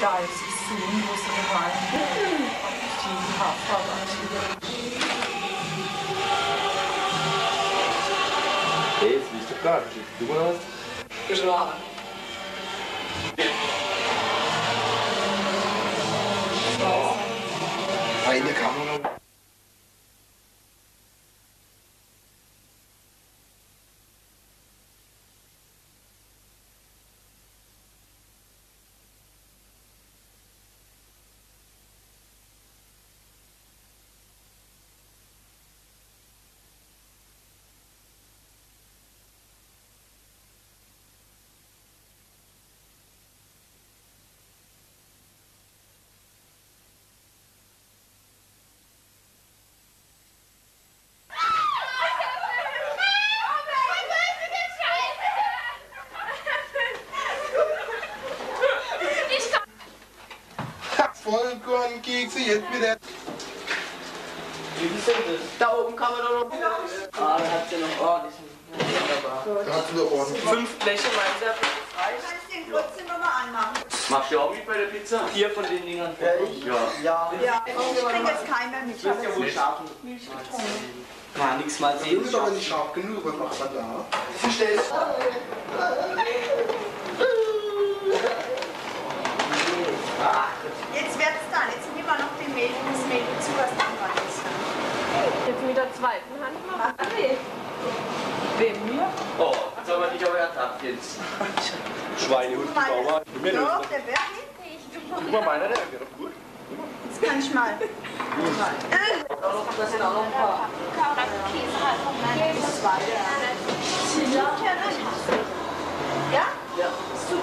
da ist es Zoom, wo sie rein die Haftarbeit. Hey, jetzt bist du klar, du hast. Geschlagen. Vollkornkekse jetzt wieder. Sind? Da oben kann man doch noch. Ah, da hat sie noch ordentlich. Wunderbar. Da hast du noch ordentlich. Fünf Bleche, reicht? Kannst den trotzdem nochmal anmachen? Machst du auch mit bei der Pizza? Vier von den Dingern. Ja. Ja. Ja, ich trinke jetzt keiner mit. Ich muss ja wohl schaffen. Milch getrunken. Ja, nix mal Du sehen. bist aber nicht scharf genug, was macht man da? Verstellst Jetzt wird's dann. Jetzt nehmen wir noch den Mehl, das Mehl zu, was dann rein ist. Jetzt mit der zweiten Hand machen. Nee. Wem mir? Oh, jetzt haben wir dich aber ertappt jetzt. Schweinehund, Bauer. Doch, der Bernie? Guck mal, meiner, der wäre gut. Das kann ich mal. Das sind auch noch ein paar. Ja? Ja. Ich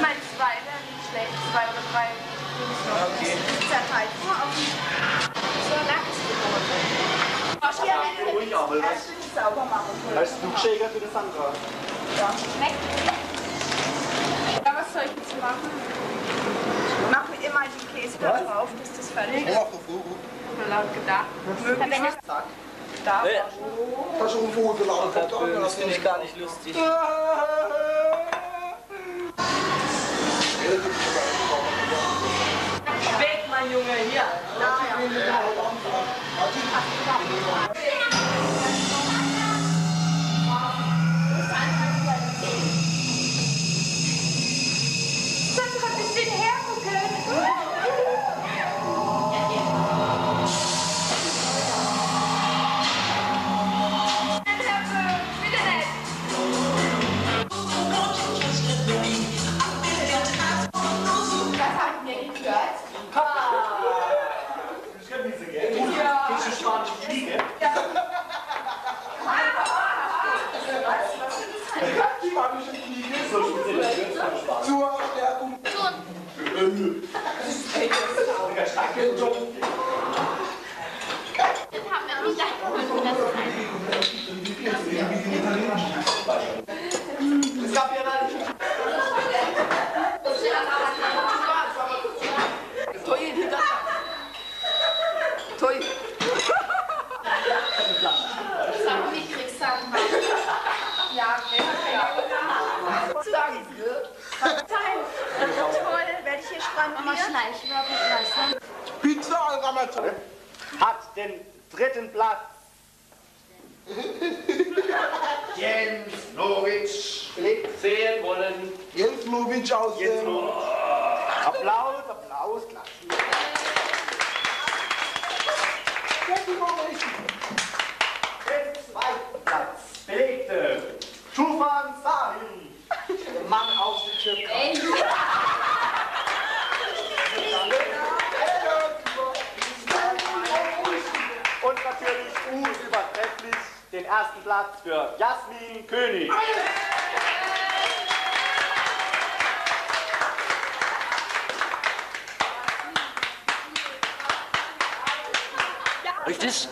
meine zwei wären nicht schlecht. Zwei oder drei. Okay. Zerteilt nur auf die Ja, wenn du Ruhig, aber erst nicht sauber machen Als Flugschäger für das Sandra. Ja, was soll ich jetzt machen? Mach mir immer den Käse da drauf, dass das fertig ist. Oh, auf der Mal laut gedacht. Möglichst da. Äh, Hast du einen Vogel gelaufen? Das finde ich gar nicht lustig. ยังไงเนี่ยได้ขอชิมขอชิม Es gab ja dann. Toi, hinter. Toi. Toll, werde ich hier strandieren? Pizza Ramazan. Hat den dritten Platz. Jens Nowitsch. Gelegt sehen wollen. Jens Nowitsch aus Jetzt dem... Applaus, Applaus, klatschen. Den zweiten Platz belegte Tufan Sari, der Mann aus der Türkei. Natürlich unübertrefflich den ersten Platz für Jasmin König. Richtig?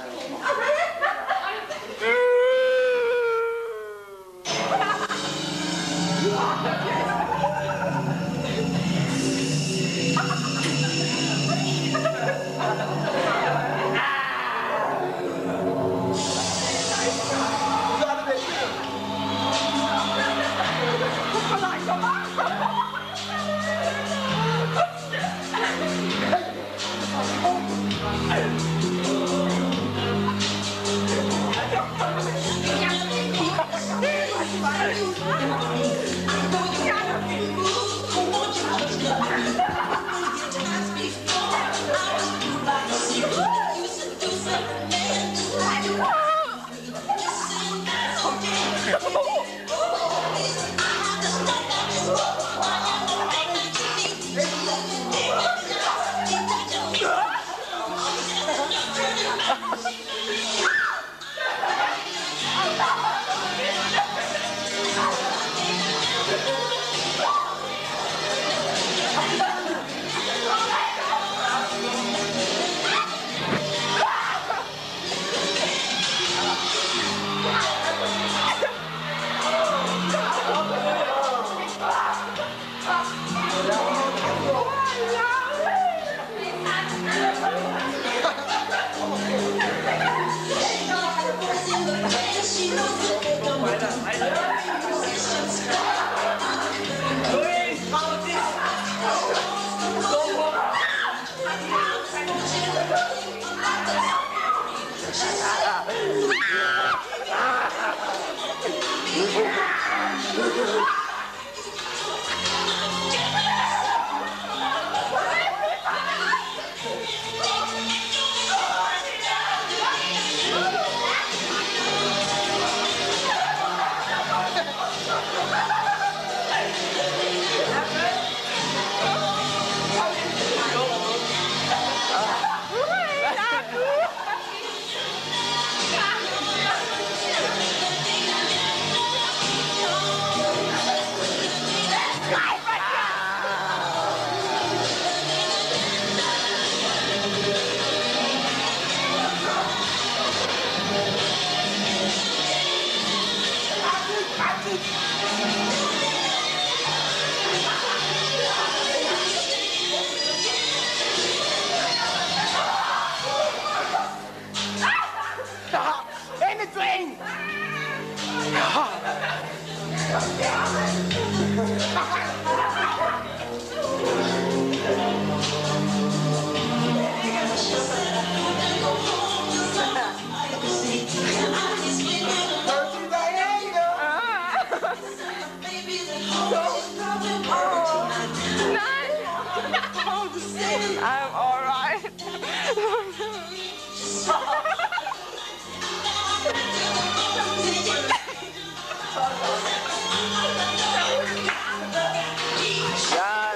Ja,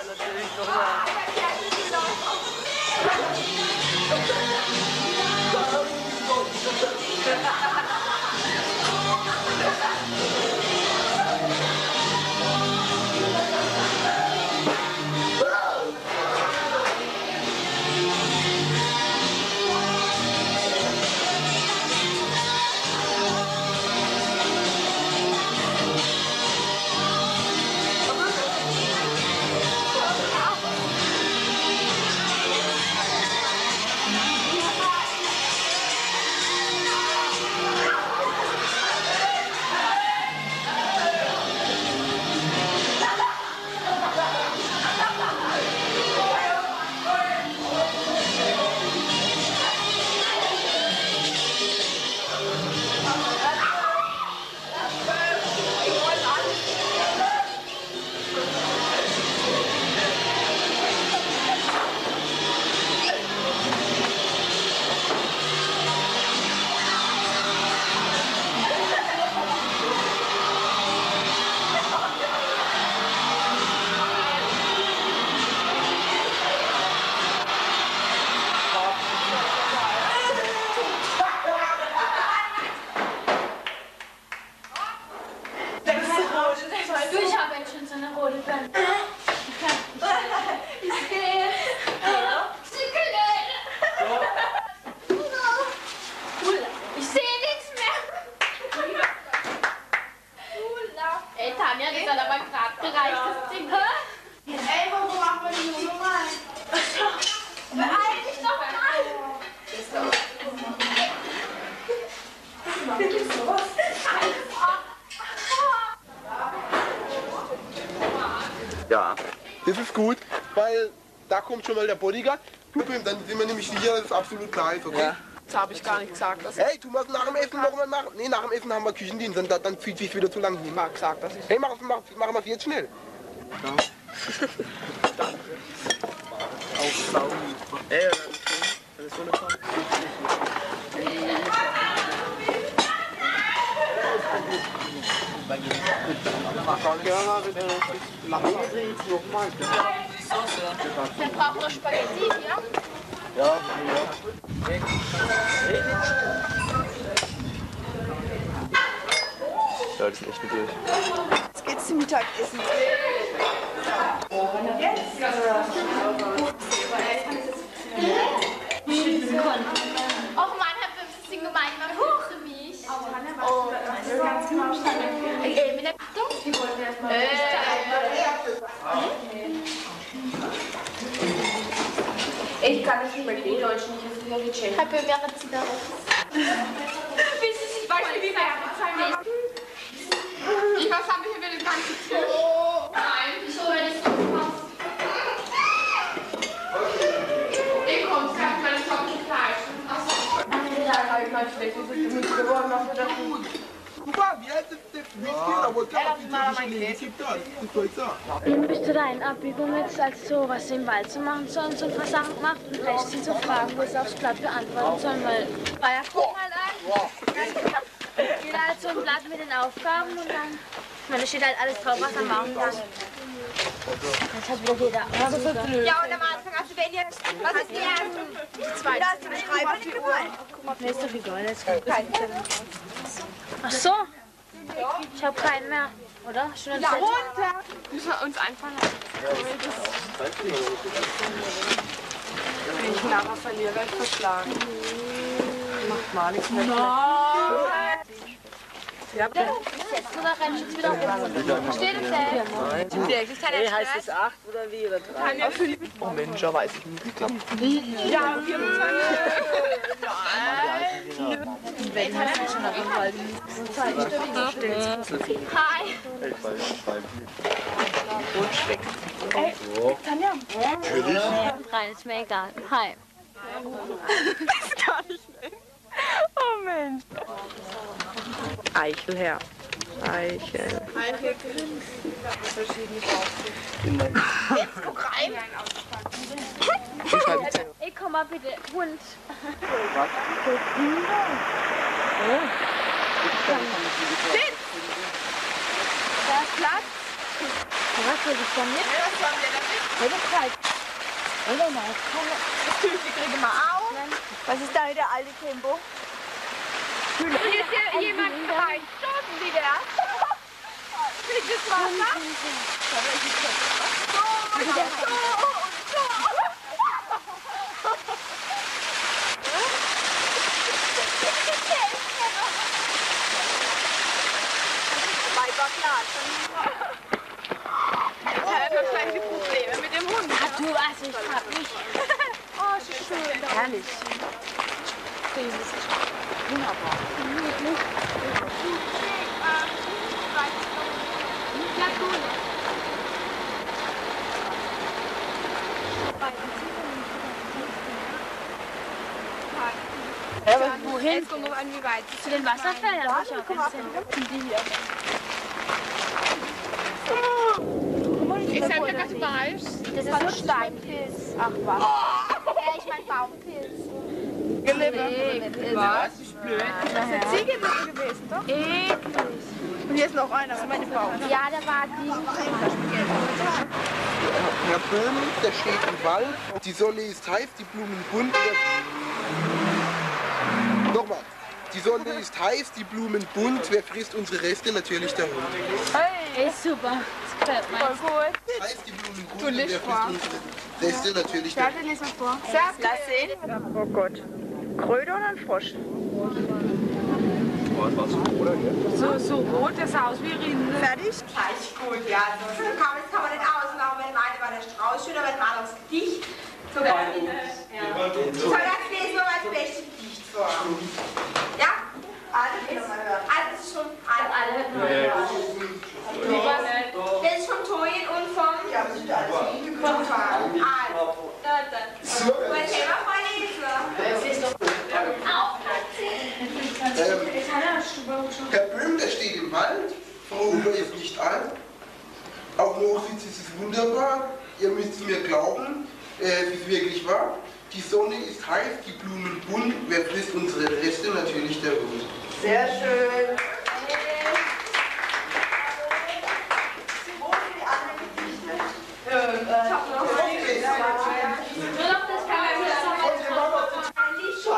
natürlich nochmal. Kommt schon mal der Bodyguard. Dann sind wir nämlich sicher, dass es absolut klar ist, okay? Ja. Das habe ich gar nicht gesagt. Das Hey, tu mal nach dem Essen noch mal nach. Nee, nach dem Essen haben wir Küchendienst, dann, dann fühlt sich wieder zu lang hin. mal gesagt, dass ich. Hey, mach, mach, machen wir es jetzt schnell. Ey, das ist so eine Form. Wer braucht noch Spaghetti hier? Ja, die sind echt durch. Jetzt geht's zum Mittagessen. Och Mann, Herr das ist gemein, man huch mich. Oh, das ist ganz knapp. Äh, mit der Achtung. Äh. Ich kann nicht mehr die Deutsch nicht, das ist ja die Tschechen. Herr Böhm, wäre Zigarette. Willst du sich Beispiel wie Werbung Ich was habe ich über den ganzen Tisch? Nein, wieso, wenn es so Eben bis zu deinen Abbiegung jetzt als so, was sie im Wald zu machen sollen, so ein paar Sachen gemacht und vielleicht sie zu fragen, wo sie aufs Blatt beantworten sollen, weil war ja guck mal an. Jeder hat so ein Blatt mit den Aufgaben und dann, ich meine, da steht halt alles drauf, was er machen muss. Jetzt hat wieder jeder. Das ist so blöd. Ja, und am Anfang hast du wenn ihr was ist die erste? Die zweite. Da hast du eine Schreiberfigur. Mir ist doch egal, jetzt kommt Ach so. Ich habe keinen mehr, oder? Schon Ja, runter. Müssen wir uns einfallen lassen. Wenn ich nachher verliere, werde ich verschlagen. Macht mal nichts mehr. Jetzt oder rennst du jetzt wieder rum? Steht denn? Wirklichkeit hey, heißt es 8 oder wie? Oder 3? Oh Mensch, da weiß ich nicht. Ich glaube, Hi. ich weiß nicht. Rein, ist mir egal. Hi. Oh Mensch. Eichelherr. Eichel. Ey, komm mal bitte. Hund. Da ist Platz. Was soll ich damit? Was sollen wir damit? Heute Zeit. Oder mal, komm. Das Tüchli kriege mal auf. Was ist da der alte Tempo? Hier ist hier jemand reinstoßen wieder. Kriegt das Wasser? So, so, so. Hat er wahrscheinlich Probleme mit dem Hund. Ah, du, also ich hab nicht. Oh, ist schön. Herrlich. Wohin? Jetzt kommt noch an, wie weit. Zu den Wasserfällen? jetzt hin. Ich sag dir, was du weißt. Das ist so Steinpilz. Ach was. Ja, ich mein Baumpilz. Was? Ist blöd. Das ist eine Ziege gewesen, doch? Eklig. Und hier ist noch einer. Das ist meine Frau. Ja, da war die. Herr Böhm, der steht im Wald. Die Sonne ist heiß, die Blumen bunt. Nochmal. Die Sonne ist heiß, die Blumen bunt. Wer frisst unsere Reste? Natürlich der Hund. Ey, super. Das gefällt mir. Voll gut. Heiß, die Blumen bunt. Und wer frisst unsere Reste? Natürlich der Ja, Hund. dann lesen wir vor. Lass sehen. Oh Gott. Kröte oder ein Frosch? So, so rot, das sah aus wie Rinde. Fertig? Gleich gut, ja. So kann, das kann man nicht auslaufen, wenn meine war der Strauß schön, aber wenn mal das Gedicht. So ganz So, jetzt lesen wir mal das beste Gedicht vor. Ja? Alle mal hören. Alles ist schon. Alle. Das ist vom. Ja, das ist alles. Vom Fahren. Herr Böhm, der steht im Wald. Frau Huber ist nicht alt. Auf dem Hochsitz ist es wunderbar. Ihr müsst mir glauben, äh, wie es wirklich war. Die Sonne ist heiß, die Blumen bunt. Wer frisst unsere Reste? Natürlich der Hund. Sehr schön.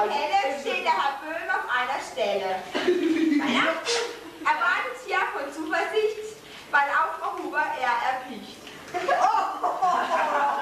LFC der Herr Böhm auf einer Stelle. Weihnachten erwartet hier von Zuversicht, weil auch Frau Huber eher erpicht. Oh, oh, oh.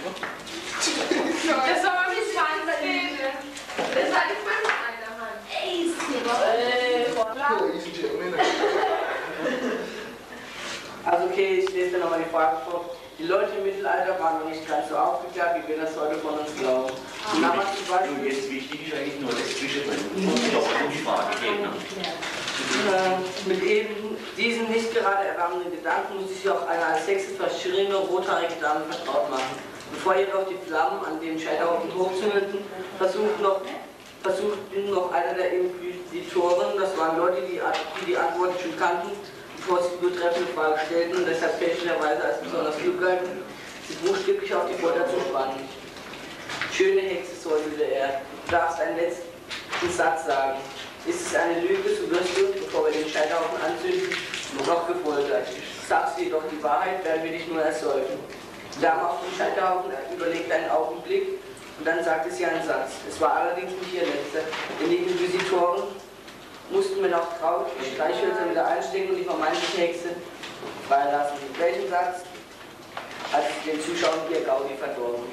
Das war mal die 20. Das hat ich mal in einer Hand. Ey, Also okay, ich lese dir nochmal die Frage vor. Die Leute im Mittelalter waren noch nicht ganz so aufgeklärt, wie wir das heute von uns glauben. Und war zum Beispiel Und jetzt wichtig ist eigentlich nur das Zwischendrin. Und doch um die Frage geht. Ne? Äh, mit eben diesen nicht gerade erwärmenden Gedanken muss sich auch eine als Hexe verschriene rothaarige Dame vertraut machen. Bevor jedoch die Flammen an dem Scheiterhaufen hochzündeten, versucht noch, versuchten noch einer der Inquisitoren, das waren Leute, die die, die Antworten schon kannten, bevor sie die betreffende Frage stellten und deshalb fälschlicherweise als besonders klug galten, sie buchstäblich auf die Folter zu spannen. Schöne Hexe, säuselte er, du darfst einen letzten Satz sagen. Ist es eine Lüge, so wirst du, bevor wir den Scheiterhaufen anzünden, noch gefoltert. Sagst du jedoch die Wahrheit, werden wir dich nur ersäufen. Dame auf dem Scheiterhaufen überlegte einen Augenblick und dann sagte sie einen Satz. Es war allerdings nicht ihr letzter, denn die Inquisitoren mussten mir noch Kraut und Streichhölzer wieder einstecken und die vermeintliche Hexe freilassen. Mit welchem Satz hat sie den Zuschauern ihr Gaudi verdorben?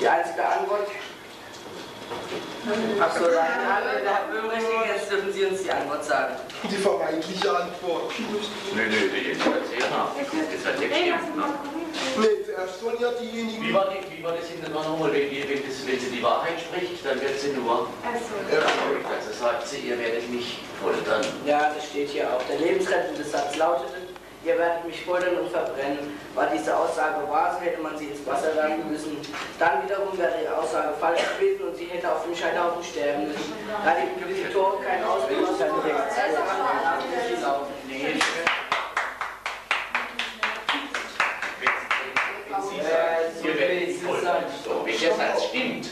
Die einzige Antwort Ach so, dann der Böhmrichting, jetzt dürfen Sie uns die Antwort sagen. Die vermeintliche Antwort. Nö, nö, die jetzt erzähl nach. Das hat ja gestimmt. Ne? Nee, zuerst sollen ja diejenigen. Wie war, die, wie war das hinten nochmal? Wenn, wenn, das, wenn sie die Wahrheit spricht, dann wird sie nur. Also sagt sie, ihr werdet mich foltern. Ja, das steht hier auch. Der lebensrettende Satz lautete, ihr werdet mich foltern und verbrennen. War diese Aussage wahr, so hätte man sie ins Wasser werfen müssen. Dann wiederum wäre die Aussage falsch gewesen und sie hätte auf dem Scheiterhaufen sterben müssen. Da die Inquisitoren keinen Ausweg aus seinem Text haben, sie laufen. Nee, wenn der Satz stimmt,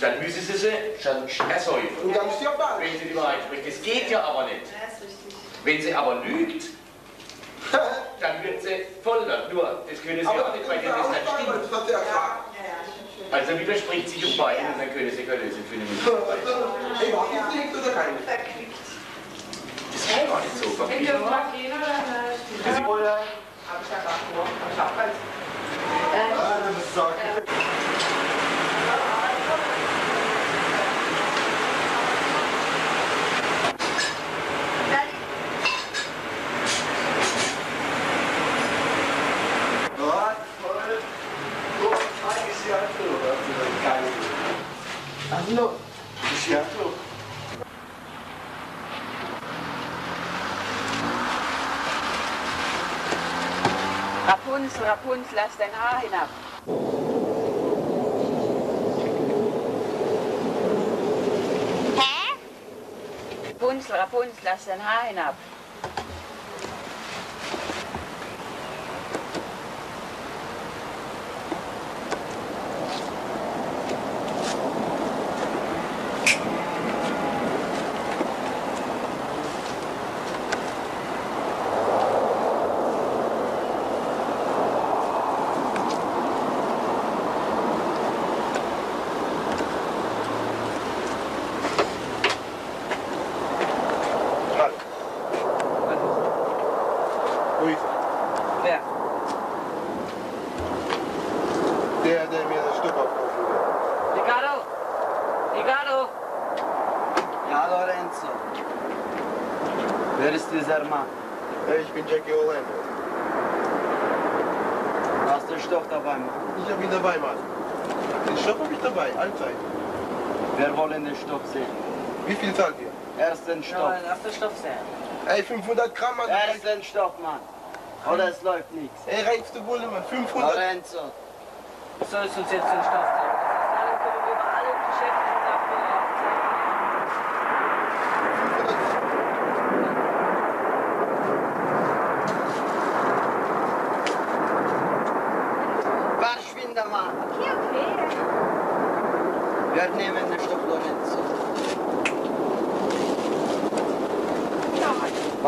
dann müssen sie sie schon ersäufen. Und dann ist ja bald. Wenn sie die Wahrheit spricht. Das geht ja aber nicht. Wenn sie aber lügt, dann wird sie foltern. Nur, das können sie Aber auch nicht, weil das nicht stimmt. Also widerspricht sich um beide und dann können sie keine Lösung finden. Ey, war das nicht oder keine? Das ist gar nicht so Wenn wir mal gehen oder ist- Oder Hab ich ja gerade vor. Ich hab keins. Ah, Also, Ja. Rapunzel, Rapunzel, lass dein Haar hinab. Hä? Rapunzel, Rapunzel, lass dein Haar hinab. Halt. Wo ist Wer? der, der mir das Stück abkaufen will? Ricardo! Ricardo! Ja, Lorenzo. Ist? Hey, ich bin Jackie Orlando. Hast du Stoff dabei, Mann? Ich hab ihn dabei, Mann. Den Stoff hab ich dabei, allzeit. Wir wollen den Stoff sehen. Wie viel zahlt ihr? Ersten Stoff. lass den Stoff sehen. Ey, 500 Gramm, Mann. Ersten Stoff, Mann. Oder es läuft nichts. Ey, du wohl, Mann. 500. Lorenzo. Du sollst uns jetzt den Stoff zeigen. Das ist alle, können wir über alle Geschäfte und Sachen Wir nehmen den Stoff Lorenzo.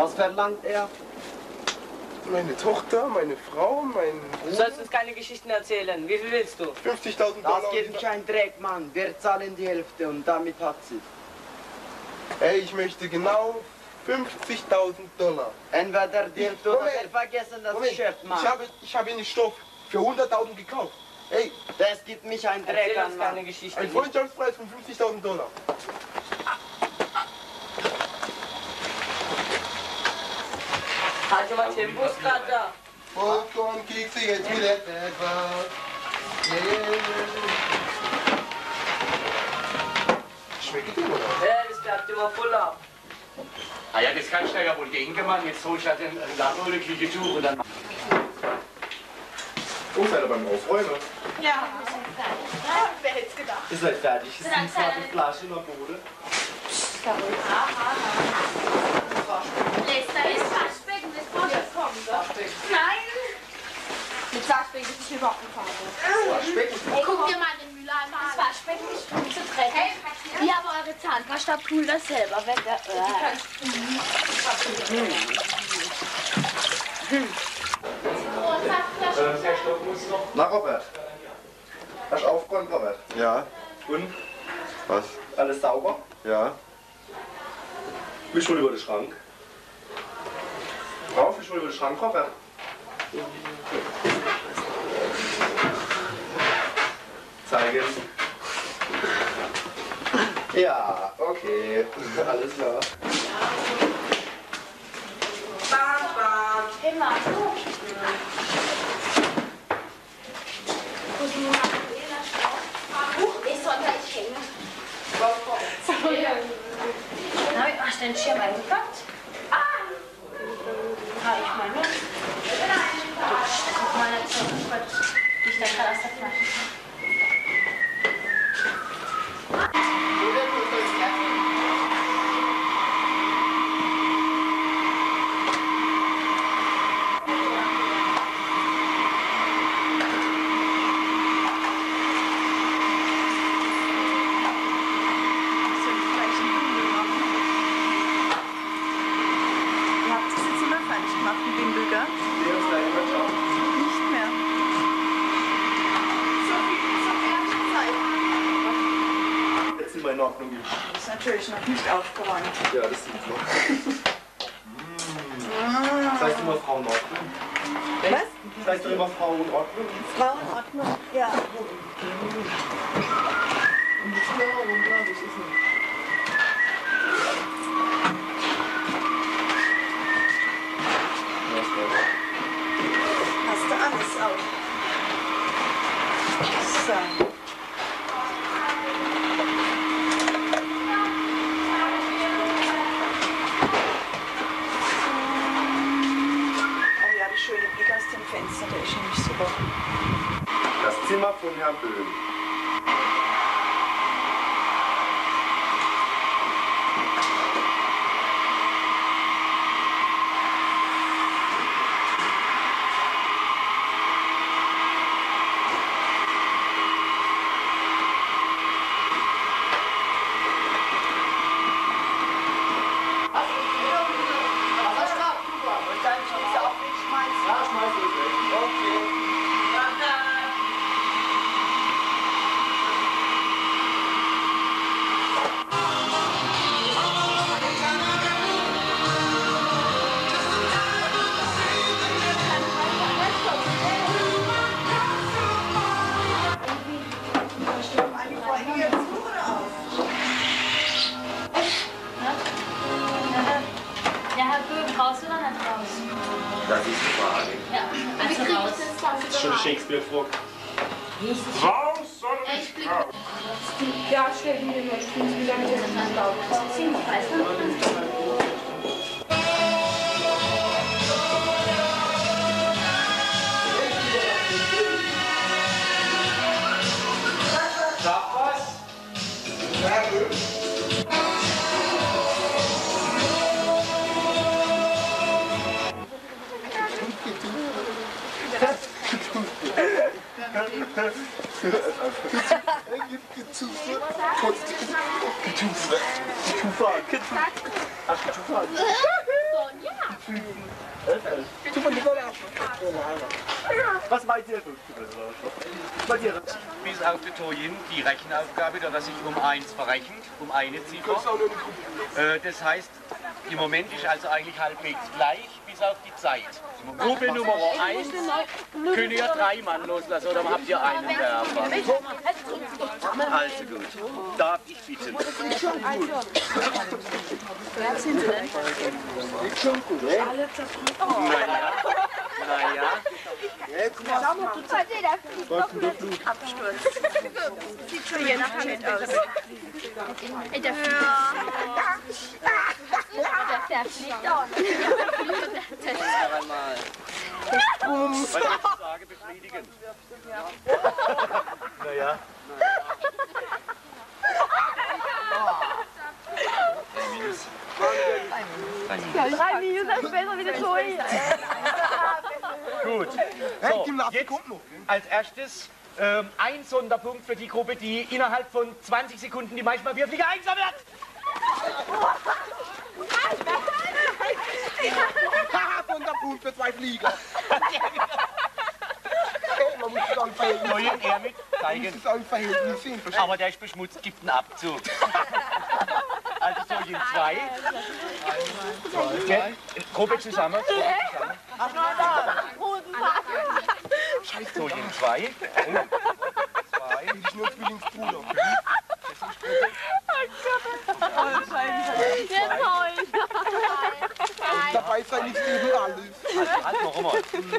Was verlangt er? Meine Tochter, meine Frau, mein Du sollst uns keine Geschichten erzählen. Wie viel willst du? 50.000 Dollar. Das geht mich ein Dreck, Mann. Wir zahlen die Hälfte und damit hat sie. Ey, ich möchte genau 50.000 Dollar. Entweder die Hälfte oder wir vergessen das Moment, Geschäft, Mann. ich habe, ich habe den Stoff für 100.000 gekauft. Ey, das gibt mich ein Dreck Erzähl an, uns Mann. keine Geschichten. ein Freundschaftspreis von 50.000 Dollar. Mal Tempos gerade da. Popcorn, Kekse, jetzt wieder. Schmeckt dir, oder? Ja, das bleibt immer voll ab. Ah ja, das kannst du ja wohl denken, Mann. Jetzt hol ich halt den Lappen oder Küchentuch und dann... Oh, seid ihr beim Aufräumen? Ja, wir sind fertig. Wer hätte es gedacht? Ihr seid fertig. Es sind gerade sei- Flaschen am Boden. Lester ist Waschbecken, das Nein! Mit Waschbecken ist es überhaupt nicht Farbe. Guck dir mal den Müller an, das Waschbecken ist schon zu dreckig. Ja, aber eure Zahnpasta pult das selber weg. Äh. Na Robert, hast du aufgeräumt, Robert? Ja. Und? Was? Alles sauber? Ja. Wisch mal über den Schrank. Über den Schrank, Robert. Zeigen. Ja, okay. Alles klar. Bam, bam. Immer. Ich hängen. Na, hast du den Schirm eingepackt? Ah! Ah, ich meine. Guck mal, jetzt ich da gerade aus der. Ihr habt das jetzt immer fertig gemacht mit dem Bürger? Nicht mehr. So viel zur ersten Zeit. Jetzt sind wir in Ordnung. Das ist natürlich noch nicht aufgeräumt. Ja, das sieht noch. Das heißt immer Frau in Ordnung. Was? Das heißt doch immer Frau in Ordnung. Frauenordnung? Die Toyin die Rechenaufgabe, da er sich um eins verrechnet, um eine Ziffer. Äh, das heißt, im Moment ist also eigentlich halbwegs gleich, bis auf die Zeit. Gruppe Nummer 1 könnt ihr drei Mann loslassen oder habt ihr einen Werfer? Also gut. Darf ich bitten? Wer sind denn? Schon gut, ey. Alle zerbrüht. Naja. Ja, guck mal. Schau mal, du der noch der Flug? Absturz. Sieht schon wieder nach nett aus. Ey, der fliegt. Der, der fliegt auch. Einmal. Was soll ich sagen? Befriedigend. Naja. Drei Minus ist besser wie der Zoe. Gut. So, jetzt als erstes ähm, ein Sonderpunkt für die Gruppe, die innerhalb von 20 Sekunden die meisten Papierflieger eingesammelt hat. Haha, Sonderpunkt für zwei Flieger. Hey, man muss es auch im Verhältnis Neue er mit Man zeigen. muss es Verhältnis sehen. Aber der ist beschmutzt, gibt einen Abzug. Also so in zwei. Okay. Gruppe zusammen. Gruppe zusammen. So in zwei. Zwei. du? Ich nur Zwillingsbruder. Dabei sei nicht eben alles. Also, halt noch einmal.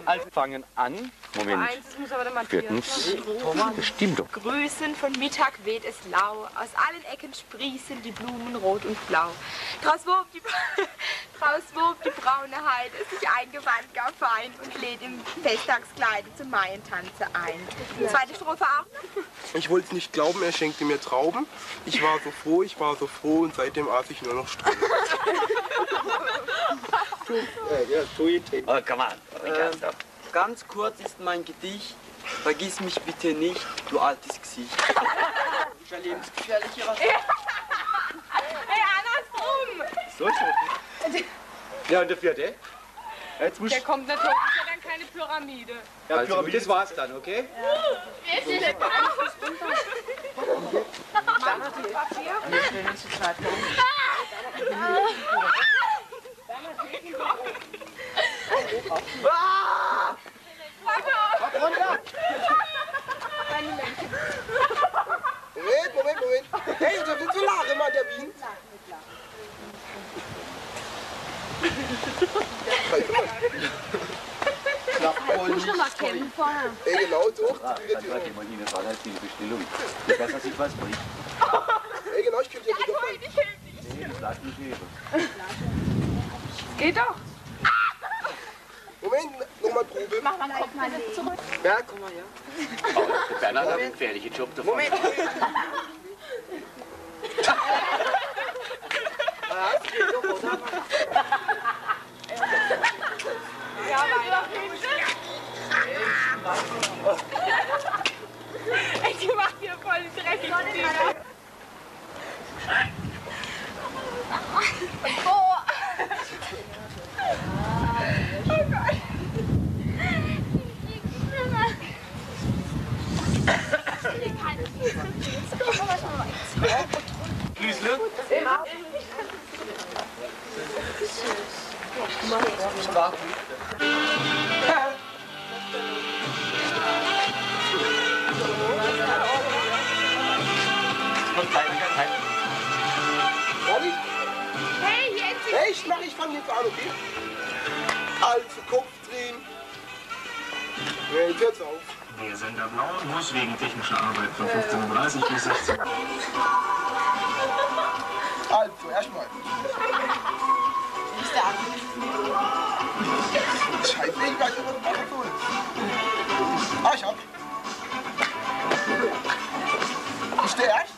Also fangen an. Moment. Eins muss aber der Matthias. Viertens. Das stimmt doch. Grüßen, von Mittag weht es lau, aus allen Ecken sprießen die Blumen rot und blau. Draus wob die, draus wob die braune Heide sich eingewandt gar fein und lädt im Festtagskleide zum Maientanze ein. Zweite Strophe auch noch? Ich wollte es nicht glauben, er schenkte mir Trauben. Ich war so froh, ich war so froh und seitdem aß ich nur noch Strauben. Oh, come on. Ähm, ganz kurz ist mein Gedicht. Vergiss mich bitte nicht, du altes Gesicht. Ich ein lebensgefährlicherer Hey, andersrum! So schon. Ja, und der vierte? Jetzt muss Der kommt natürlich, ja dann keine Pyramide. ja, also, das war's dann, okay? Wer ist denn Wir stellen uns die Zeit Moment, Moment, Moment. Hey, du bist so lachen, Mann, der Wien. Musst noch mal kennen vorher. Ey, genau so. Ah, dann warte mal, Ihnen war halt die Bestellung. Nicht, dass er sich was bringt. Ey, genau, ich könnte ja wieder mal. Nee, das lag nicht. Geht doch. Moment, nochmal Probe. Mach mal Kopf mal zurück. Ja, komm mal. Aber der Bernhard hat einen gefährlichen Job davon. Moment. Ja, Ehrlich? Hey, jetzt! Mach, ich fang jetzt an, okay? Also, Kopf drehen. Ja, jetzt hört's auf. Der Sender Blau muss wegen technischer Arbeit von 15.30 bis 16 Uhr. Also, erstmal. Ist der andere? Scheiße, ich weiß nicht, was ich soll. Ah, ich hab. Ist der erst?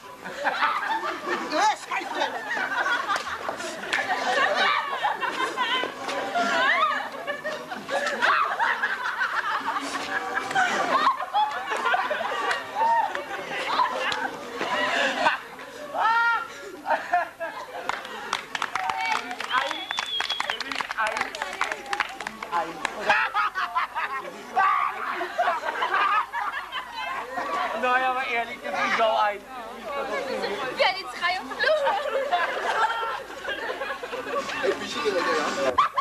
bir şey gelecek abi.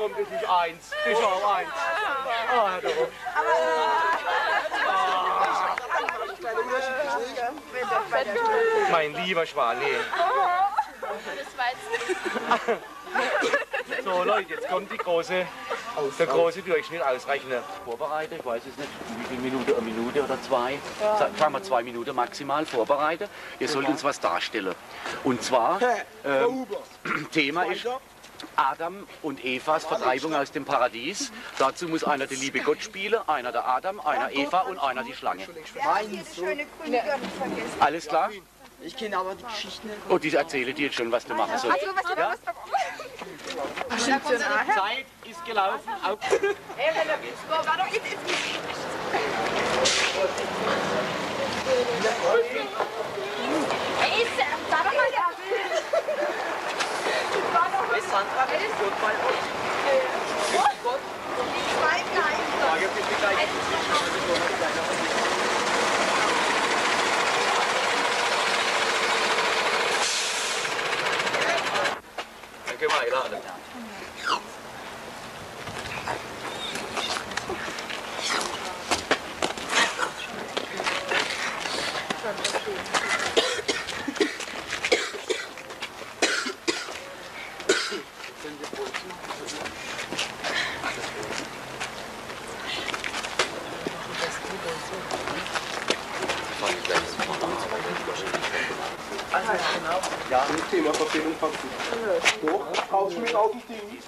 Komm, das ist eins. Das ist auch eins. Ah, Herr Dorf. Mein lieber Schwan, nee. So Leute, jetzt kommt die große, der große Durchschnitt ausrechnen. Vorbereiten, ich weiß es nicht, wie viele Minuten, eine Minute oder zwei. Sa- Sagen wir zwei Minuten maximal vorbereiten. Ihr sollt uns was darstellen. Und zwar, ähm, Thema ist Adam und Evas Vertreibung aus dem Paradies. Dazu muss einer der liebe Gott spielen, einer der Adam, einer Eva und einer die Schlange. Diese schöne grüne Gürtel vergessen. Alles klar? Ich kenne aber die Geschichte nicht. Oh, die erzähle dir jetzt schon, was du machen sollst. Also, was Ja? was Zeit ist gelaufen. Auf. Ey, wenn er will. War doch jetzt, jetzt Ey, ist er? Sag doch mal, der will. Das war doch Hey Sandra, das ist gut bei uns. die zwei gleich. Frage bitte gleich. Dann können Ja, das Thema Verfehlung nicht. Doch, rausschmissen auf dem Ding.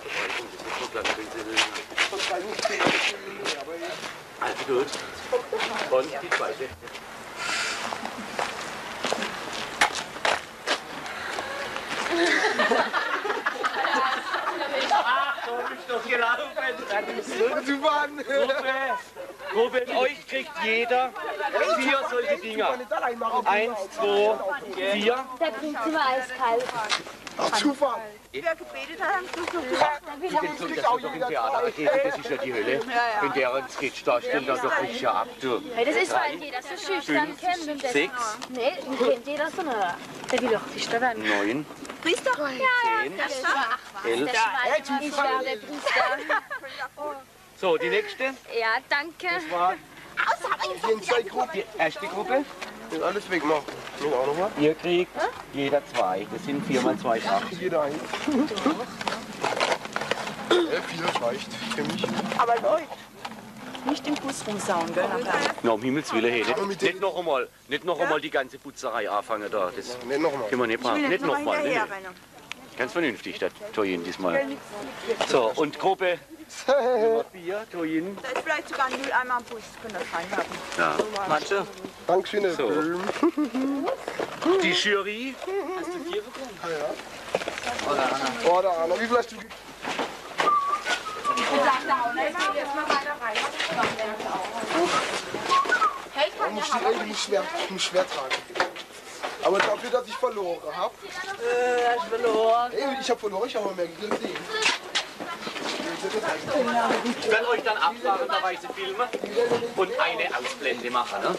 Also gut. Und die zweite. Ach, so ist doch gelaufen. Zu Gruppe, euch kriegt jeder vier solche Dinger. Eins, zwei, vier. Der trinkt immer eiskalt. Ach, Zufall. Wer gebetet hat, haben Ich bin so, dass du doch im Theater das ist ja die Hölle. Wenn der ein Sketch darstellt, dann doch richtig ab, du. Hey, das ist, weil jeder so schüchtern kennt. Das, Sechs. Nee, den kennt jeder so eine. Der will doch Priester werden. Neun, Priester? Ja, ja. Zehn. Elf. Der. Ich Priester. So, die nächste Ja, danke. war Hier zwei Gruppen. die erste Gruppe. Das alles wegmachen. Noch auch noch mal. Ihr kriegt jeder zwei. Das sind vier mal zwei Schacht. Jeder eins. Äh, vier reicht für mich. Aber Leute, nicht im Bus rumsauen, gell? Na, um Himmels Willen, hey, nicht, nicht noch einmal, nicht noch einmal die ganze Putzerei anfangen da. Das Nicht nochmal. können wir nicht machen. Nicht noch mal. Nee, nee. Ganz vernünftig, der Toyin diesmal. So, und Gruppe Nummer. Da ist vielleicht sogar ein Mülleimer am Bus. Können das reinhaben. Ja. Manche. Dankeschön, So. Die Jury. Hast du vier bekommen? Oder Anna. Oh, der Anna. Wie viel hast du gekriegt? Ich muss, die, ich muss, schwer, ich muss schwer tragen. Aber dafür, dass ich verloren habe. Äh, ich verloren. Ey, ich habe verloren, ich habe aber mehr als ich. Werde euch dann abfahrenderweise filmen und eine Ausblende machen. Ne?